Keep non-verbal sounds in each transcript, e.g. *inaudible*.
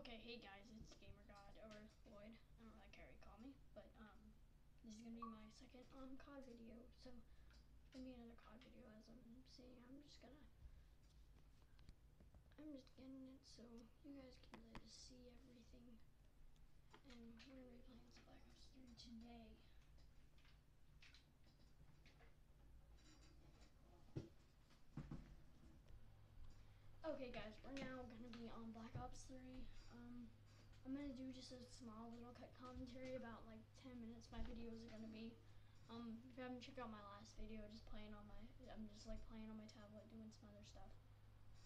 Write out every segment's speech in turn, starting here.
Okay, hey guys, it's Gamer God or Lloyd. I don't really care what you call me, but um, this is gonna be my second um COD video. So, it's gonna be another COD video as I'm saying. I'm just gonna, I'm just getting it so you guys can really just see everything. And we're gonna be playing some Black Ops 3 today. Okay guys, we're now gonna be on Black Ops 3. Um, I'm gonna do just a small little cut commentary about like 10 minutes. My videos are gonna be, um, if you haven't checked out my last video, just playing on my, I'm just like playing on my tablet, doing some other stuff.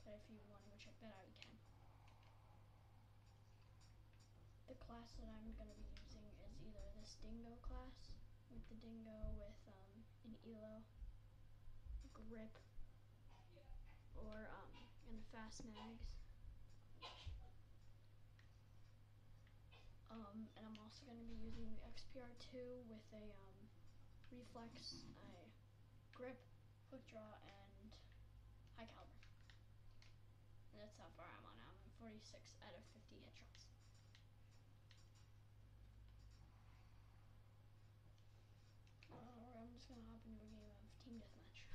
But if you want to go check that out, you can. The class that I'm gonna be using is either this Dingo class, with the Dingo with um, an Elo, grip, or um, the fast mags. Um, and I'm also going to be using the XPR2 with a um, reflex, a grip, quick draw, and high caliber. And that's how far I'm on. I'm 46 out of 50 headshots. Uh, I'm just to hop into a game of Team Deathmatch.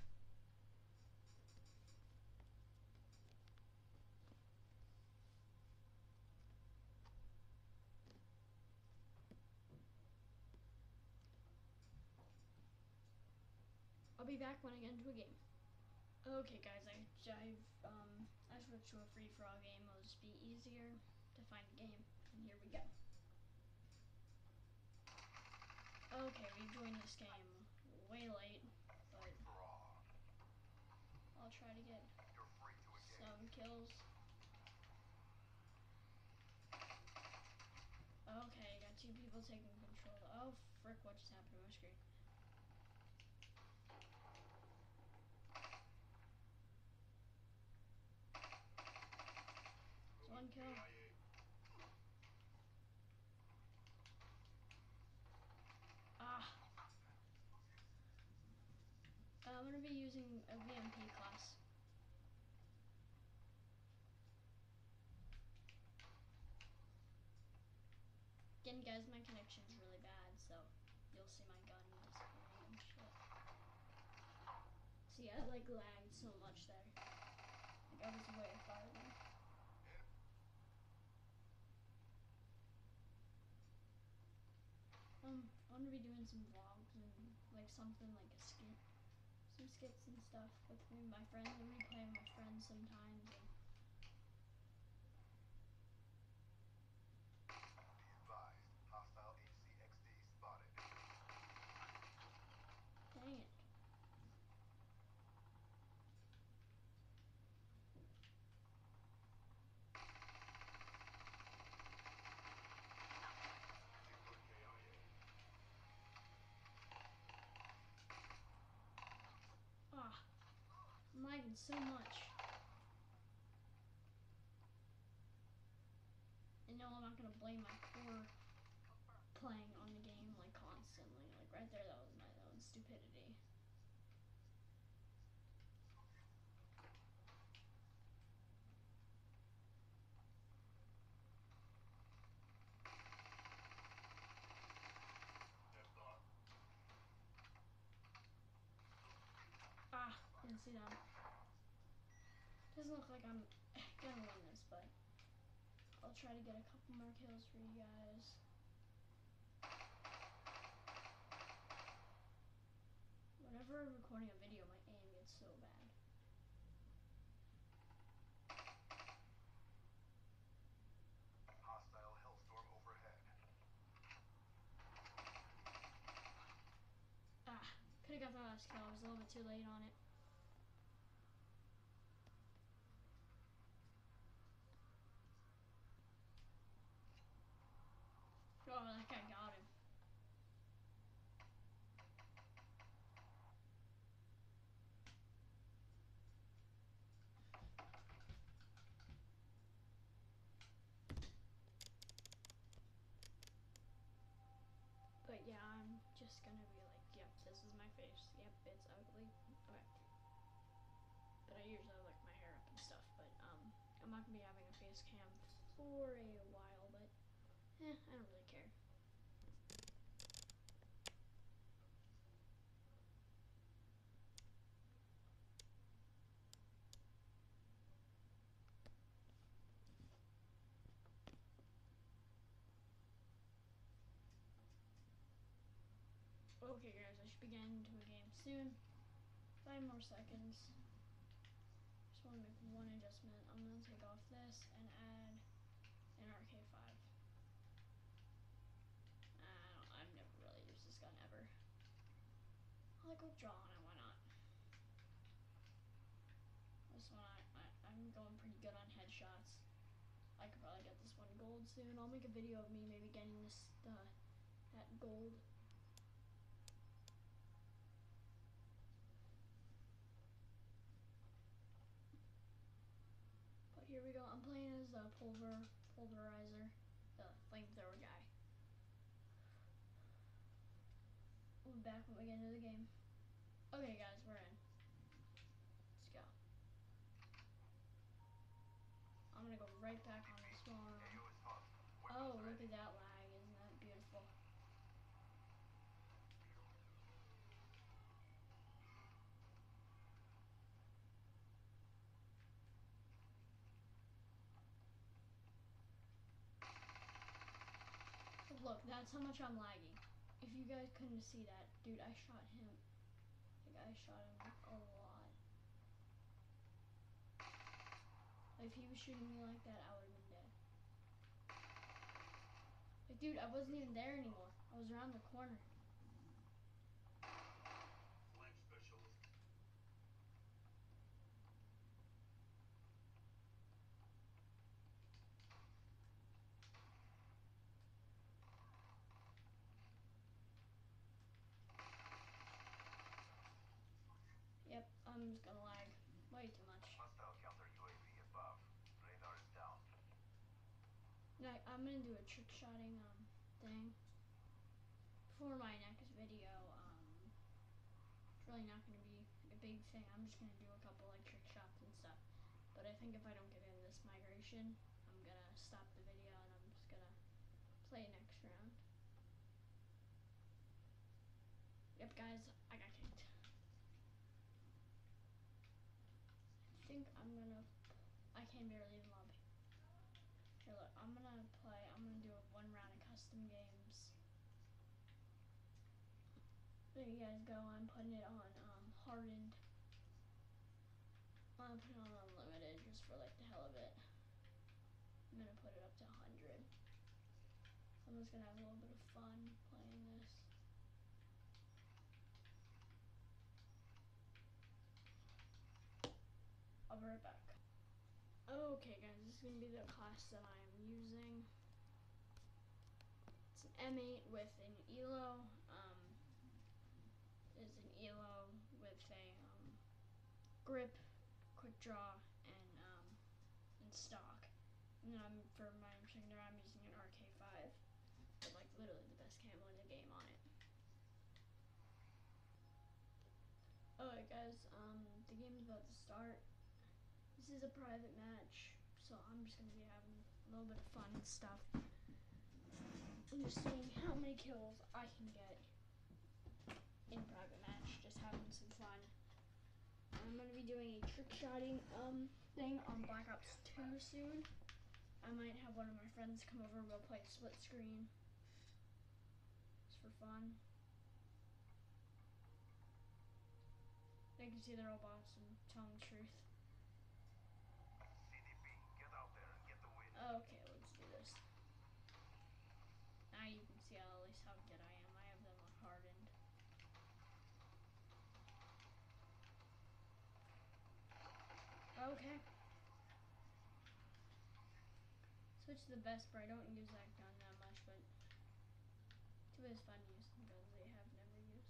I'll be back when I get into a game. Okay guys, I, I've, um, I switched to a free-for-all game. It'll just be easier to find a game. And here we go. Okay, we joined this game way late, but I'll try to get some kills. Okay, got two people taking control. Oh, frick, what just happened to my screen? One kill. Ah. Uh, I'm gonna be using a VMP class. Again, guys, my connection's really bad, so you'll see my gun disappearing and shit. See, I like lagged so much there. Like I was way farther. Um, I'm gonna be doing some vlogs and like something like a skit, some skits and stuff with me and my friends. I'm gonna play with my friends sometimes. And Dang it. Ah, So much. And no, I'm not gonna blame my poor playing on the game like constantly. Like right there, that was my own stupidity. Ah, see that. Doesn't look like I'm *laughs* gonna win this, but I'll try to get a couple more kills for you guys. Whenever I'm recording a video, my aim gets so bad. Hostile hellstorm overhead. Ah, could have got the last kill. I was a little bit too late on it. Oh, that guy got him. But yeah, I'm just gonna be like, yep, this is my face. Yep, it's ugly. Okay. But I usually like my hair up and stuff, but um, I'm not gonna be having a face cam for a while, but eh, I don't really care. Okay, guys, should be getting into a game soon. Five more seconds. Just want to make one adjustment. I'm gonna take off this and add an RK5. I don't, I've never really used this gun ever. I like withdraw on it. Why not? This one, I, I I'm going pretty good on headshots. I could probably get this one gold soon. I'll make a video of me maybe getting this the that gold But here we go. I'm playing as the pulver pulverizer, the flamethrower guy. We'll be back when we get into the game. Okay, guys, we're in. Let's go. I'm gonna go right back on the room. Oh, look at that lag! Look, that's how much I'm lagging. If you guys couldn't see that, dude, I shot him. Like, I shot him a lot. If he was shooting me like that, I would have been dead. Like, dude, I wasn't even there anymore. I was around the corner. Just gonna lag way too much. Hostile counter UAV above. Radar is down. No, I'm gonna do a trick shotting um thing for my next video. Um, it's really not gonna be a big thing. I'm just gonna do a couple like trick shots and stuff. But I think if I don't get in this migration, I'm gonna stop the video and I'm just gonna play next round. Yep, guys, I got kicked. I think I'm gonna. I can barely even lobby. Here, look, I'm gonna play. I'm gonna do a one round of custom games. There you guys go. I'm putting it on um, hardened. I'm gonna put it on unlimited just for like the hell of it. I'm gonna put it up to 100. I'm just gonna have a little bit of fun playing this. Be right back. Okay, guys, this is gonna be the class that I am using. It's an M8 with an ELO. Um, is an ELO with a um, grip, quick draw, and um, and stock. And then I'm for my secondary, I'm using an RK5, with like literally the best camo in the game on it. Alright, guys. Um, the game's about to start. This is a private match, so I'm just gonna be having a little bit of fun and stuff. I'm just seeing how many kills I can get in private match, just having some fun. I'm gonna be doing a trick shotting um thing on Black Ops 2 soon. I might have one of my friends come over and we'll play split screen. Just for fun. They can see the robots and tell the truth. CDP, get out there and get the win. Okay, let's do this. Now you can see at least how good I am. I have them on hardened. Okay. Switch to the Vesper. I don't use that gun that much, but two is fun to use some guns they have never used.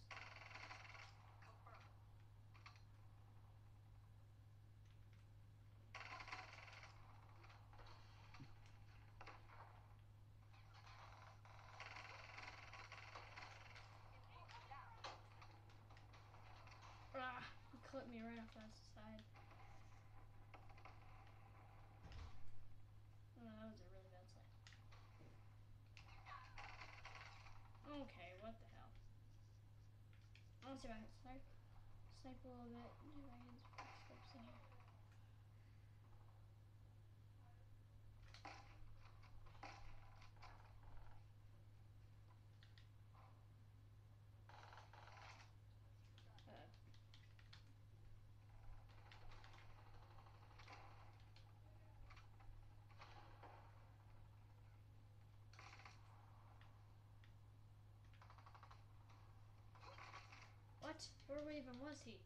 Ah, he clipped me right off the side. Oh, that was a really Okay, what the hell? I want to see if I can snipe, snipe a little bit. See if I can put steps in here. Uh, What? Where even was he?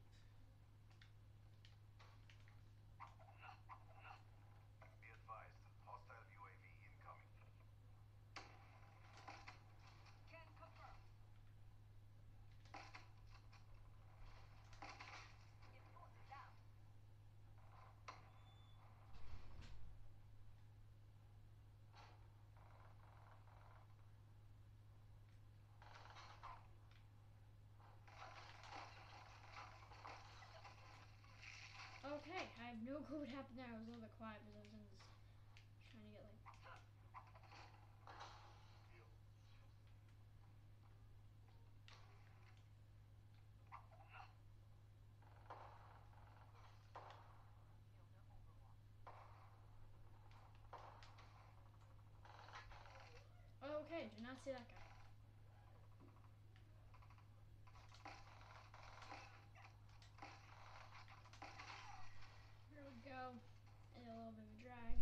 Okay, I have no *laughs* clue what happened there. I was a little bit quiet because I was in this, trying to get like. Okay, did not see that guy. Here we go. And a little bit of a drag.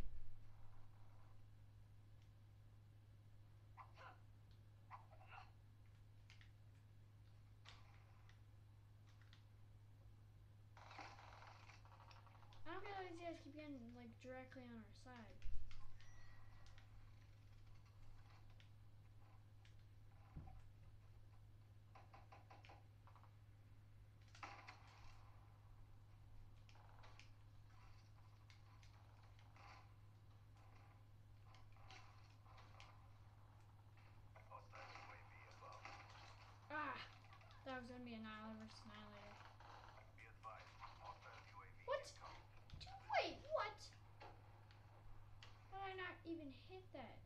How these guys keep getting like directly on our side. Hostile UAV above. Ah! That was gonna be Annihilator versus Annihilator. Be advised, hostile UAV What? incoming. Dude, wait, what? How did I not even hit that?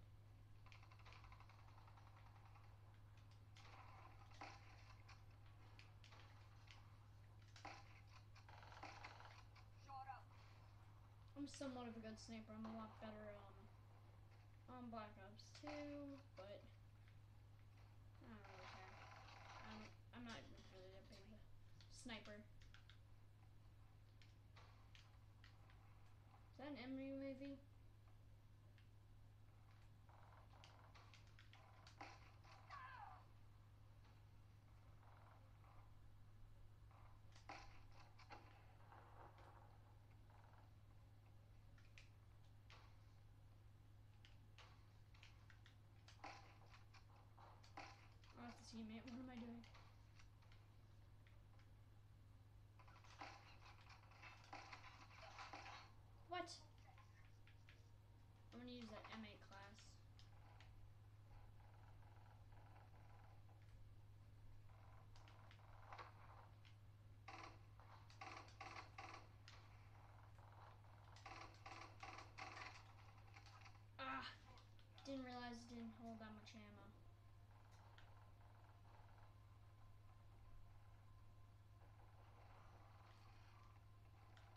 I'm somewhat of a good sniper. I'm a lot better um on Black Ops 2, but I don't really care. I'm I'm not even really that big of a sniper. Is that an enemy UAV? Teammate. What am I doing? What? I'm gonna use that M8 class. Ah! Didn't realize it didn't hold that much ammo.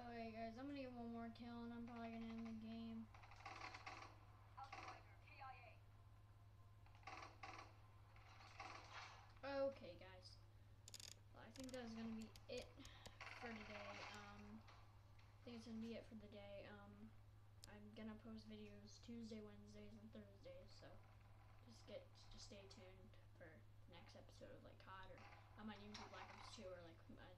Okay, guys, I'm gonna get one more kill and I'm probably gonna end the game. Okay, guys. Well, I think that's gonna be it for today. Um, I think it's gonna be it for the day. Um, I'm gonna post videos Tuesday, Wednesdays, and Thursdays. So just get just stay tuned for next episode of like COD or I might even do Black Ops 2 or like